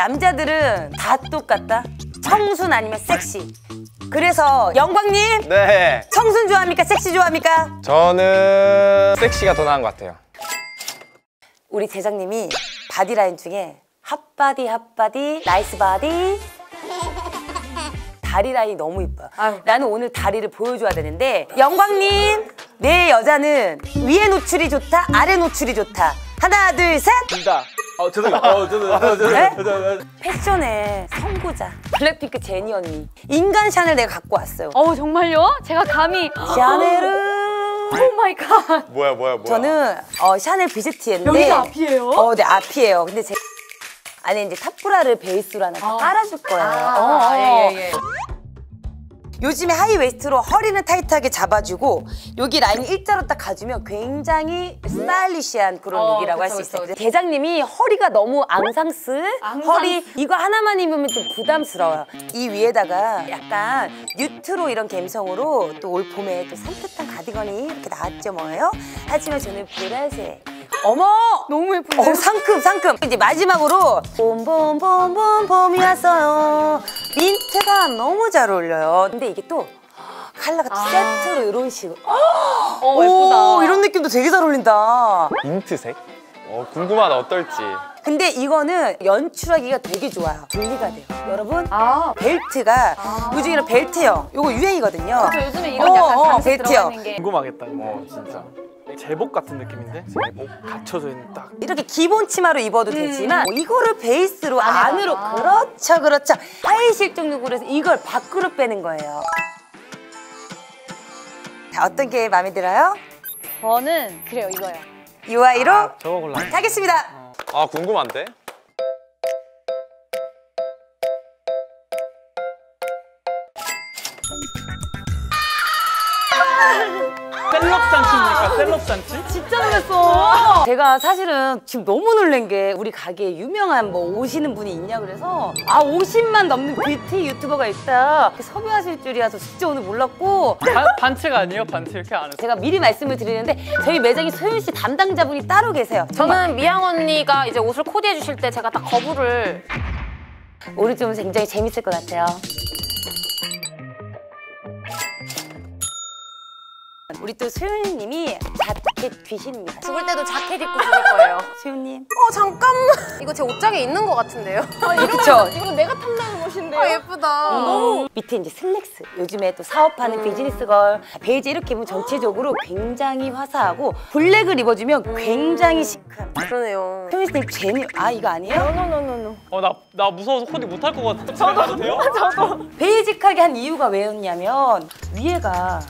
남자들은 다 똑같다. 청순 아니면 섹시. 그래서 영광님 네. 청순 좋아합니까? 섹시 좋아합니까? 저는 섹시가 더 나은 것 같아요. 우리 대장님이 바디라인 중에 hot body hot body nice body 다리 라인이 너무 이뻐요. 아유. 나는 오늘 다리를 보여줘야 되는데 영광님 내 여자는 위에 노출이 좋다 아래 노출이 좋다 하나 둘 셋 둘 다. 어, 저도, 어, 저도, 어, 저도, 네? 저도. 패션의 선구자 블랙핑크 제니 언니 인간 샤넬 내가 갖고 왔어요 어우 정말요? 제가 감히 샤넬은 oh my God. 뭐야 뭐야 뭐야. 저는 어, 샤넬 뷔스티에인데 여기가 앞이에요? 어, 네 앞이에요. 근데 제 안에 이제 탑브라를 베이스로 하나 깔아줄 거예요. 어, 어. 예, 예, 예. 요즘에 하이웨스트로 허리는 타이트하게 잡아주고 여기 라인 일자로 딱 가주면 굉장히 스타일리시한 그런 어, 룩이라고 할 수 있어요. 그쵸. 대장님이 허리가 너무 앙상스, 앙상스. 허리 이거 하나만 입으면 좀 부담스러워요. 이 위에다가 약간 뉴트로 이런 감성으로 또 올 봄에 또 산뜻한 가디건이 이렇게 나왔죠 뭐예요? 하지만 저는 보라색. 어머! 너무 예쁜데요? 어, 상큼, 상큼. 이제 마지막으로 봄봄봄봄 봄이 왔어요. 민트가 너무 잘 어울려요. 근데 이게 또 컬러가 세트로 이런 식으로. 어 오, 예쁘다. 이런 느낌도 되게 잘 어울린다. 민트색? 어 궁금하다 어떨지. 근데 이거는 연출하기가 되게 좋아요. 분리가 돼요. 여러분, 아. 벨트가 요즘 이런 벨트형. 요거 유행이거든요. 저 요즘에 이런 약간 어, 어, 장식 벨트요. 들어가 있는 게 궁금하겠다, 이거. 어 진짜. 제복 같은 느낌인데? 제복? 갖춰져 있는 딱. 이렇게 기본 치마로 입어도 되지만 뭐 이거를 베이스로 안에다가. 안으로 그렇죠 그렇죠 하의 실종 룩으로 해서 이걸 밖으로 빼는 거예요 자 어떤 게 마음에 들어요? 저는 그래요 이거요. 이 아이로 아, 저거 골라. 가겠습니다 아 궁금한데? 셀럽 잔치입니까? 셀럽 잔치? 진짜 놀랐어 제가 사실은 지금 너무 놀란 게 우리 가게에 유명한 뭐 오시는 분이 있냐 그래서 아 50만 넘는 뷰티 유튜버가 있다 섭외하실 줄이야 저 진짜 오늘 몰랐고 반, 반칙 아니에요? 반칙 이렇게 안 했어. 제가 미리 말씀을 드리는데 저희 매장에 소윤 씨 담당자분이 따로 계세요 저는 미향 언니가 이제 옷을 코디해 주실 때 제가 딱 거부를 오늘 좀 굉장히 재밌을 것 같아요. 우리 또 소윤님이 자켓 귀신입니다. 죽을 때도 자켓 입고 죽을 거예요. 소윤님. 어 잠깐만 이거 제 옷장에 있는 것 같은데요? 그쵸? 이거 내가 탐나는 옷인데요. 아 예쁘다. 너무 밑에 이제 슬랙스. 요즘에 또 사업하는 business girl. 베이지 이렇게 보면 전체적으로 굉장히 화사하고 블랙을 입어주면 굉장히 시크한. 그러네요. 소윤 씨 제니 아 이거 아니에요? 노노노노노. 어, 나, 나 무서워서 코디 못할 것 같아. 저도. 돼요? 베이직하게 한 이유가 왜였냐면 위에가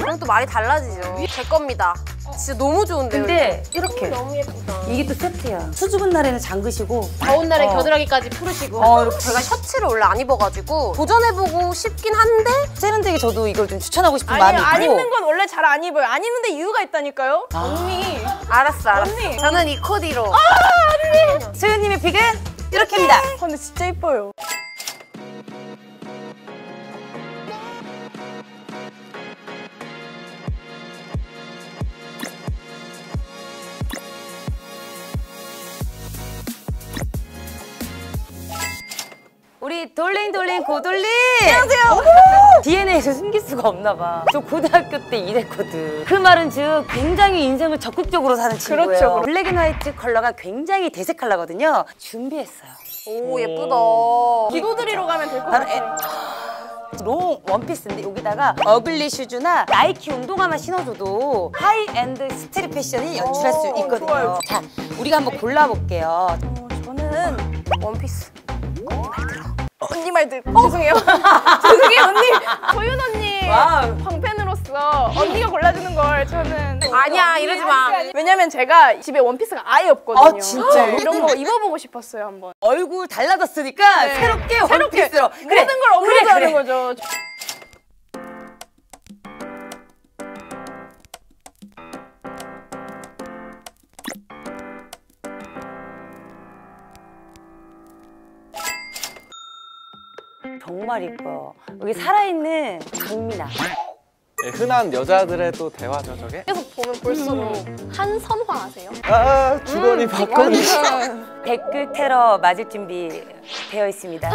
그럼 또 말이 달라지죠. 제 겁니다. 진짜 너무 좋은데요. 근데 이렇게 너무 예쁘다. 이게 또 세트야. 수줍은 날에는 잠그시고 더운 날에 어. 겨드랑이까지 푸르시고. 어 이렇게 제가 셔츠를 원래 안 입어가지고 도전해보고 싶긴 한데 세련되게 저도 이걸 좀 추천하고 싶은 마음이 아니요 있고 안 입는 건 원래 잘 안 입어요 안 입는데 이유가 있다니까요 언니 알았어 알았어. 언니. 저는 이 코디로. 소윤님의 픽은 이렇게입니다 아, 근데 진짜 이뻐요 돌링 돌링 고돌링 안녕하세요 DNA에서 숨길 수가 없나 봐저 고등학교 때 이랬거든 그 말은 즉 굉장히 인생을 적극적으로 사는 친구예요 그렇죠. black and white 컬러가 굉장히 대세 컬러거든요 준비했어요 오 예쁘다. 기도 드리러 가면 될 것 같아요 long 원피스인데 여기다가 ugly shoes나 나이키 운동화만 신어줘도 high-end street 패션이 연출할 수 있거든요. 좋아요. 자, 우리가 한번 골라볼게요. 어, 저는 원피스. 언니 말 듣. 죄송해요 죄송해요 언니 소윤 언니 wow. 광팬으로서 언니가 골라주는 걸 저는 아니야 이러지 마. 왜냐면 제가 집에 원피스가 아예 없거든요 아, 진짜요? 이런 거 입어보고 싶었어요 한번 얼굴 달라졌으니까 네. 새롭게 새롭게 원피스로. 모든 걸 업로드하는 그래, 그래. 거죠 정말 이뻐요. 여기 살아있는 강민아. 예, 흔한 여자들의 또 대화죠 저게. 계속 보면 볼수록 한선화 아세요? 아 주거니 받거니. 댓글 테러 맞을 준비 되어 있습니다.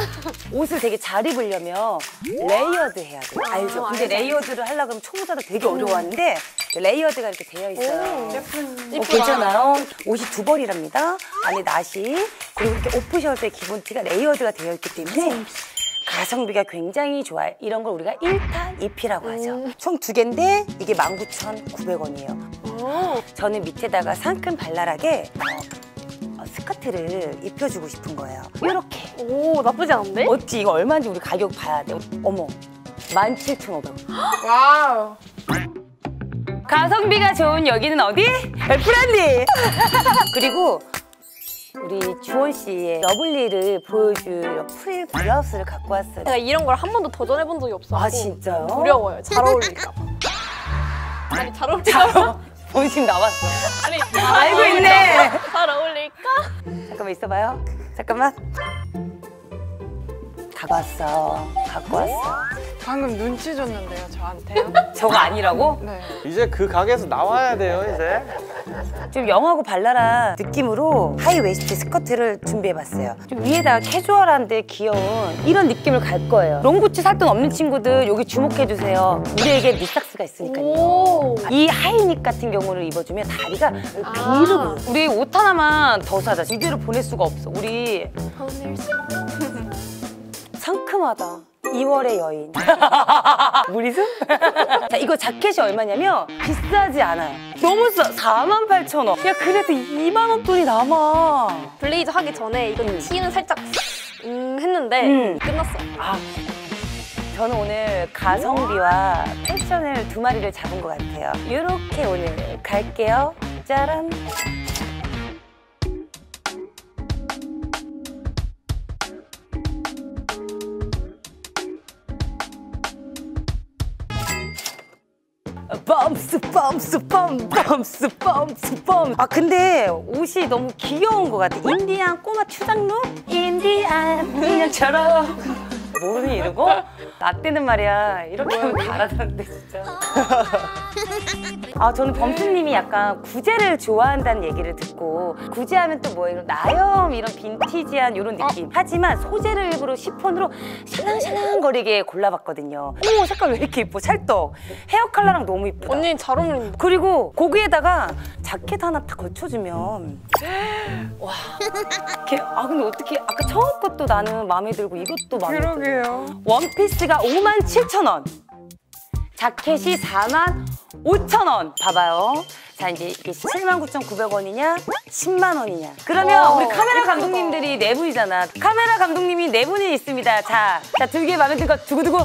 옷을 되게 잘 입으려면 layered 해야 돼요. 알죠? 근데 layered를 하려고 하면 초보자도 되게 어려워하는데 layered가 이렇게 되어 있어요. 어, 괜찮아요. 옷이 두 벌이랍니다. 안에 나시 그리고 이렇게 오프셔츠의 기본 티가 layered가 되어 있기 때문에 가성비가 굉장히 좋아요. 이런 걸 우리가 1타 2피라고 하죠. 총 두 개인데 이게 19,900원이에요. 저는 밑에다가 상큼 발랄하게 어, 어, 스커트를 입혀주고 싶은 거예요. 이렇게. 오 나쁘지 않은데? 어찌 이거 얼마인지 우리 가격 봐야 돼. 어머. 17,500원. wow. 가성비가 좋은 여기는 어디? 프렌디. 그리고 우리 주원 씨의 lovely를 보여줄 프릴 블라우스를 갖고 왔어요. 제가 이런 걸 한 번도 도전해본 적이 없어서 아 진짜요? 두려워요. 잘 어울릴까 봐. 아니 잘 어울릴까 봐. 본심 나왔어. 아니 알고 있네. 잘 어울릴까? 잠깐만 있어봐요. 잠깐만. 갖고 왔어. 갖고 왔어. 방금 눈치 줬는데요, 저한테요? 저거 아니라고? 네. 이제 그 가게에서 나와야 돼요 이제. 좀 young하고 발랄한 느낌으로 high waist 스커트를 준비해봤어요. 좀 위에다가 캐주얼한데 귀여운 이런 느낌을 갈 거예요. 롱부츠 살 돈 없는 친구들 여기 주목해주세요. 우리에게 knee socks가 있으니까요. 오. 이 하이닉 같은 경우를 입어주면 다리가 비르고 우리 옷 하나만 더 사자. 이대로 보낼 수가 없어. 우리 상큼하다. 2월의 여인. 무리수? 자, 이거 자켓이 얼마냐면 비싸지 않아요. 너무 싸. 4만 8천 원. 야, 그래도 2만 원 돈이 남아. 블레이저 하기 전에 이거 음. 티는 살짝 음 했는데 음. 끝났어. 아, 저는 오늘 가성비와 패션을 두 마리를 잡은 것 같아요. 이렇게 오늘 갈게요. 짜란. 뻔스 뻔스 뻔 뻔스 뻔스 뻔아 근데 옷이 너무 귀여운 것 같아. 인디안 꼬마 추장룩 인디안 인형처럼. 모르니 거? 나 때는 말이야. 이렇게 하면 다 알아듣는데 진짜 아 저는 범수님이 약간 구제를 좋아한다는 얘기를 듣고 구제하면 또뭐 이런 나염 이런 빈티지한 이런 느낌. 하지만 소재를 일부러 시폰으로 샬랑샬랑 거리게 골라봤거든요. 어머 색깔 왜 이렇게 예뻐? 찰떡. 헤어 컬러랑 너무 예쁘다. 언니 잘 어울린다. 그리고 거기에다가 자켓 하나 딱 걸쳐주면 와. 이렇게 아 근데 어떻게 아까 처음 것도 나는 마음에 들고 이것도 마음에 들고 그러게요. 원피스가 5만 7천 원 자켓이 4만 5천 원 봐봐요 자 이제 이게 7만 9,900원이냐 10만 원이냐 그러면 와, 우리 카메라. 감독님들이 네 분이잖아 카메라 감독님이 네 분이 있습니다 자자두 개 마음에 든거 두고두고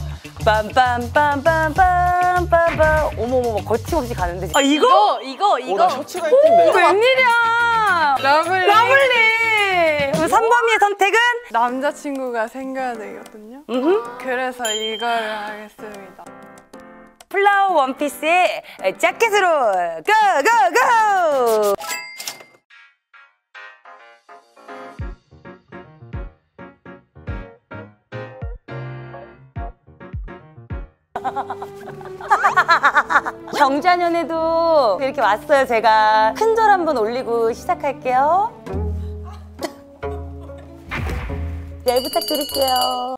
빰빰빰빰빰빰빰 어머머머 거침없이 가는데 아 이거? 이거 이거 오나 이거. 셔츠가 이쁜데. 웬일이야 lovely. Lovely 그럼 3번미의 선택은? 남자친구가 생겨야 되거든요. 음흠. 그래서 이거를 하겠습니다. flower 원피스의 자켓으로 go go go! 경자년에도 이렇게 왔어요 제가. 큰절 한번 올리고 시작할게요. 잘 부탁드릴게요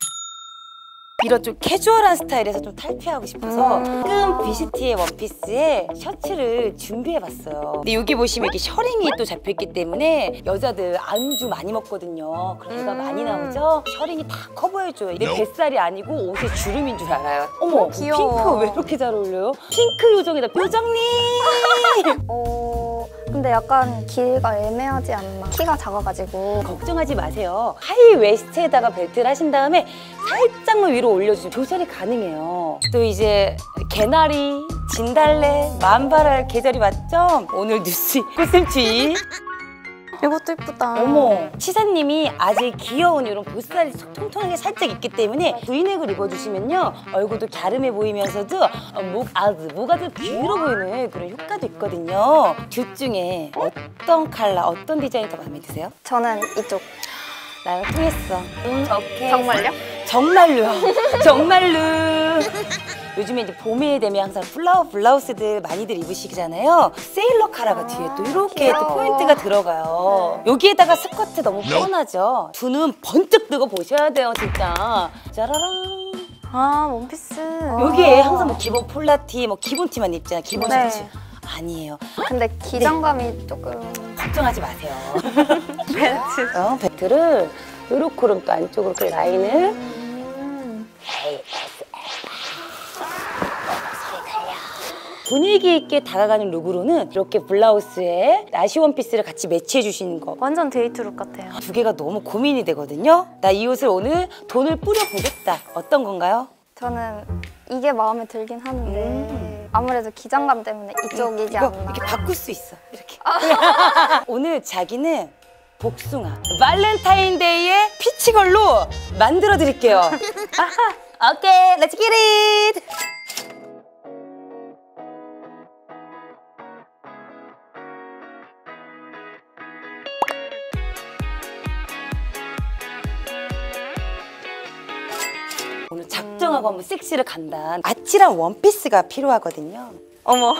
이런 좀 캐주얼한 스타일에서 좀 탈피하고 싶어서 끈 비스티의 원피스에 셔츠를 준비해봤어요. 근데 여기 보시면 이렇게 셔링이 또 잡혀있기 때문에 여자들 안주 많이 먹거든요. 그럼 배가 많이 나오죠? 셔링이 다 커버해줘요. 내 뱃살이 아니고 옷의 주름인 줄 알아요. 어머, 귀여워. 핑크 왜 이렇게 잘 어울려요? 핑크 요정이다, 요정님! 어, 근데 약간 길이가 애매하지 않나. 키가 작아가지고. 걱정하지 마세요. high waist에다가 벨트를 하신 다음에 살짝만 위로 올려주시면 조절이 가능해요. 또 이제 개나리, 진달래, 만발할 계절이 맞죠? 오늘 뉴스 꽃샘추위. 이것도 예쁘다. 어머, 시사님이 아직 귀여운 이런 보살이 통통하게 살짝 있기 때문에 브이넥을 입어주시면요 얼굴도 갸름해 보이면서도 어, 목 아주 목 아주 길어 보이는 그런 효과도 있거든요. 둘 중에 어떤 컬러, 어떤 디자인이 더 마음에 드세요? 저는 이쪽. 나랑 통했어. 응, 오케이. 정말요? 정말로요. 정말로. 요즘에 이제 봄에 되면 항상 flower 블라우스들 많이들 입으시잖아요. 세일러 카라가 뒤에 또 이렇게 또 포인트가 들어가요. 여기에다가 스커트 너무 뻔하죠. 두 눈 번쩍 뜨고 보셔야 돼요, 진짜. 짜라랑. 아 원피스. 여기에 항상 뭐 기본 폴라티, 뭐 기본 티만 입잖아요. 기본 네. 셔츠. 아니에요. 근데 기장감이 조금 걱정하지 마세요. 벨트. 어, 벨트를 요렇게 또 안쪽으로 그 라인을 분위기 있게 다가가는 룩으로는 이렇게 블라우스에 나시 원피스를 같이 매치해 주시는 거. 완전 데이트룩 같아요. 두 개가 너무 고민이 되거든요. 나 이 옷을 오늘 돈을 뿌려보겠다. 어떤 건가요? 저는 이게 마음에 들긴 하는데 아무래도 기장감 때문에 이쪽이지 이거 않나. 이렇게 바꿀 수 있어. 이렇게. 오늘 자기는 복숭아 발렌타인데이의 peach girl로 만들어 드릴게요. 오케이, let's get it. 하고 한번 섹시를 간다. 아찔한 원피스가 필요하거든요. 어머.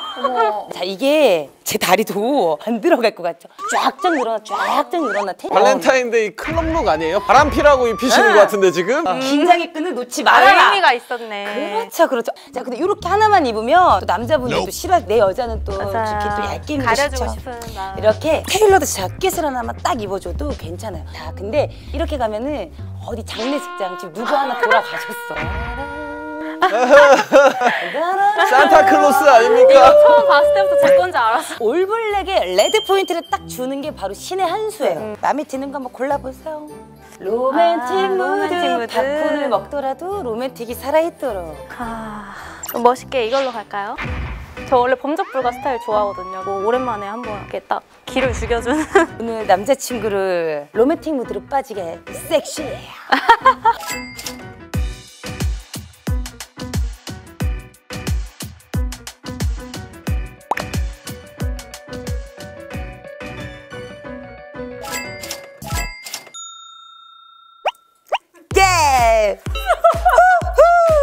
자 이게 제 다리도 안 들어갈 것 같죠? 쫙쫙 늘어나 쫙쫙 늘어나 태- 발렌타인데이 club look 아니에요? 바람피라고 입히시는 네. 것 같은데 지금? 어, 긴장의 끈을 놓지 아, 말아라 의미가 있었네. 그렇죠 그렇죠 자 근데 이렇게 하나만 입으면 또 남자분들도 싫어 내 여자는 또 이렇게 또 얇게 가려주고 싶은 마음. 이렇게 테일러드 자켓을 하나만 딱 입어줘도 괜찮아요 자 근데 이렇게 가면은 어디 장례식장 지금 누구 하나 돌아가셨어 산타클로스 아닙니까? 처음 봤을 때부터 제 건지 알았어. all black에 red 포인트를 딱 주는 게 바로 신의 한 수예요. 마음에 드는 거 한번 골라보세요. 로맨틱 아, 무드, 로맨틱 무드. 팝콘을 먹더라도 로맨틱이 살아있도록. 아, 멋있게 이걸로 갈까요? 저 원래 범접불가 스타일 좋아하거든요. 뭐 오랜만에 한번 이렇게 딱 기를 죽여주는. 오늘 남자친구를 로맨틱 무드로 빠지게 섹시. 게!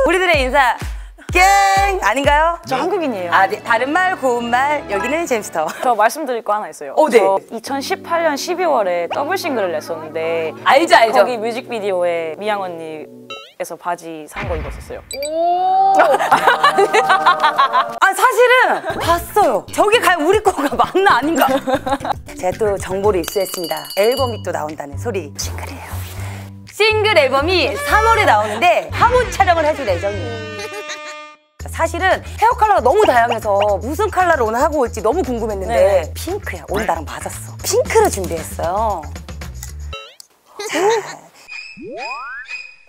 우리들의 인사. 갱! 아닌가요? 저 한국인이에요. 아, 네. 다른 말, 고운 말, 여기는 잼스터. 저 말씀드릴 거 하나 있어요. 어, 네. 저 2018년 12월에 더블 싱글을 냈었는데 알죠, 알죠. 거기 뮤직비디오에 미양 언니 에서 바지 산 거 입었었어요. 아 사실은 봤어요. 저기 가 우리 거가 맞나 아닌가. 제가 또 정보를 입수했습니다. 앨범이 또 나온다는 소리. 싱글이에요. 싱글 앨범이 3월에 나오는데 화보 촬영을 해줄 예정이에요. 사실은 헤어 컬러가 너무 다양해서 무슨 컬러를 오늘 하고 올지 너무 궁금했는데 핑크야. 오늘 나랑 맞았어. 핑크를 준비했어요.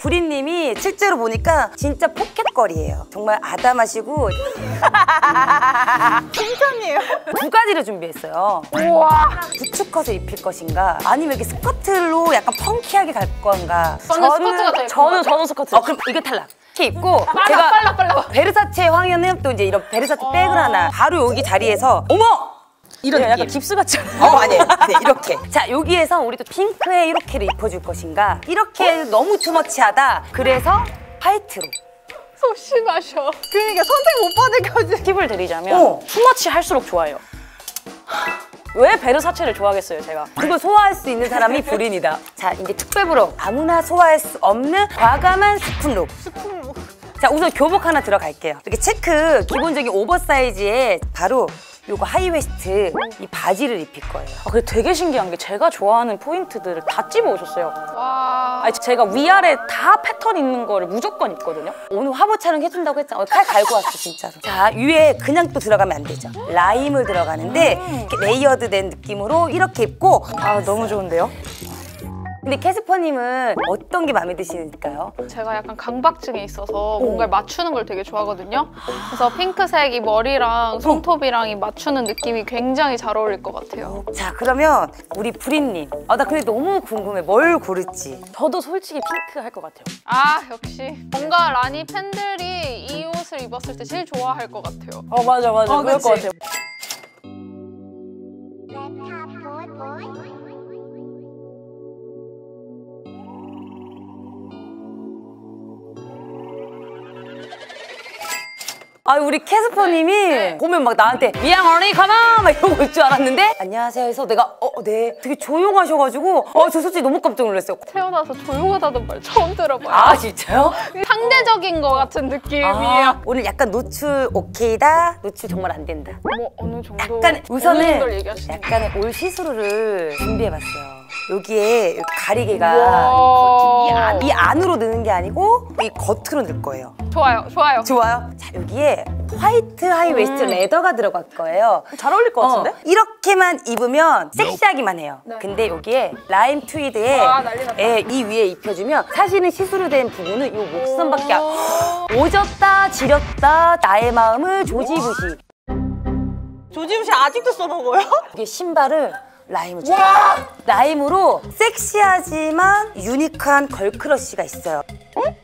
구리님이 실제로 보니까 진짜 pocket girl이에요. 정말 아담하시고 칭찬이에요. 두 가지를 준비했어요. 우와. boots cut을 입힐 것인가, 아니면 이렇게 스커트로 약간 funky하게 갈 건가. 저는 스커트가 더 예쁜 저는 저는 스커트. 어 그럼 이거 탈락. 이렇게 입고 제가 빨라, 빨라. 베르사체 황현은 또 이제 이런 베르사체 백을 하나 바로 여기 자리에서 어머 이런 네, 느낌. 약간 깁스 같지 않아요? 어 아니에요. 네, 이렇게. 자 여기에서 우리 또 핑크에 이렇게를 입혀줄 것인가. 이렇게 너무 too much하다. 그래서 white로. 소심하셔. 그러니까 선택 못 받을 거지. 팁을 드리자면 어. too much 할수록 좋아요. 왜 베르사체를 좋아하겠어요, 제가? 그걸 소화할 수 있는 사람이 불인이다. 자 이제 특별부로 아무나 소화할 수 없는 과감한 school look. 자 우선 교복 하나 들어갈게요. 이렇게 체크 기본적인 oversize에 바로 요거 high waist 이 바지를 입힐 거예요. 아, 근데 되게 신기한 게 제가 좋아하는 포인트들을 다 찝어 오셨어요. 와. 아니, 제가 위아래 다 패턴 있는 거를 무조건 입거든요. 오늘 화보 촬영 해준다고 했잖아. 어, 칼 갈고 왔어 진짜로. 자 위에 그냥 또 들어가면 안 되죠. 라임을 들어가는데 이렇게 layered 된 느낌으로 이렇게 입고 아, 너무 좋은데요? 근데 캐스퍼님은 어떤 게 마음에 드시니까요? 제가 약간 강박증이 있어서 뭔가를 맞추는 걸 되게 좋아하거든요. 그래서 핑크색 이 머리랑 손톱이랑 이 맞추는 느낌이 굉장히 잘 어울릴 것 같아요. 자 그러면 우리 브린님. 아 나 근데 너무 궁금해. 뭘 고를지. 저도 솔직히 핑크 할 것 같아요. 아 역시 뭔가 라니 팬들이 이 옷을 입었을 때 제일 좋아할 것 같아요. 어, 맞아, 맞아. 어, 그럴 것 그치? 같아요. 아 우리 캐스퍼님이 보면 막 나한테 미안 언니 가만 막 이러고 올 줄 알았는데 안녕하세요 해서 내가 어네 되게 조용하셔가지고 어저 솔직히 너무 깜짝 놀랐어요. 태어나서 조용하다는 말 처음 들어봐요. 아 진짜요? 상대적인 것 같은 느낌이에요. 아, 오늘 약간 노출 오케이다, 노출 정말 안 된다. 뭐 어느 정도 약간 우선은? 약간의 올 시스루를 준비해봤어요. 여기에 가리개가. 이, 안, 이 안으로 넣는 게 아니고 이 겉으로 넣을 거예요. 좋아요, 좋아요. 좋아요. 자 여기에 white high waist leather가 들어갈 거예요. 잘 어울릴 것 같은데? 어, 이렇게만 입으면 섹시하기만 해요. 근데 여기에 라임 트위드에 네. 와, 났다. 예, 이 위에 입혀주면 사실은 시스루 된 부분은 이 목선밖에 안 오졌다 지렸다 나의 마음을 조지부시 조지훈 씨 아직도 써먹어요? 이게 신발을 라임을 줘. 라임으로 섹시하지만 unique한 girl crush가 있어요. 응?